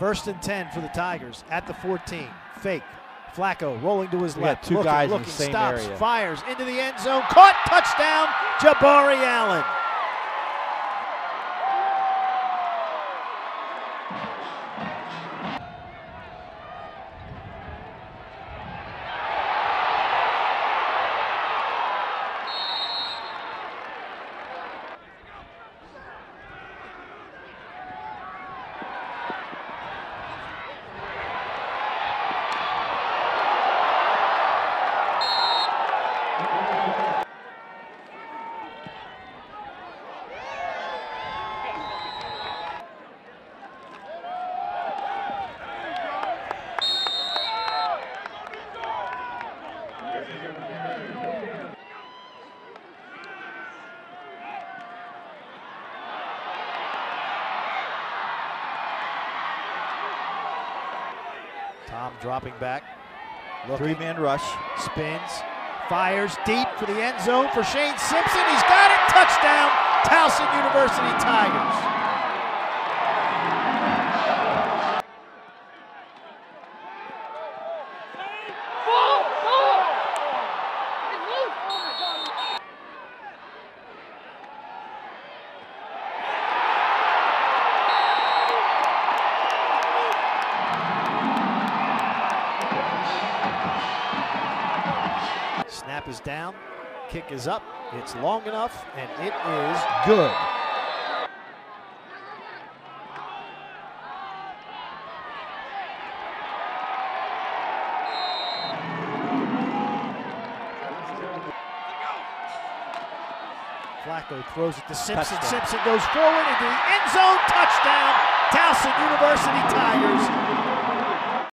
First and 10 for the Tigers at the 14. Fake. Flacco rolling to his We left. two looking, guys in the looking, same stops, area. fires into the end zone. Caught. Touchdown. Jabari Allen. Tom dropping back. Three-man rush. Spins, fires deep for the end zone for Shane Simpson. He's got it. Touchdown, Towson University Tigers. Snap is down, kick is up. It's long enough, and it is good. Flacco throws it to Simpson. Touchdown. Simpson goes forward into the end zone. Touchdown. Towson University Tigers.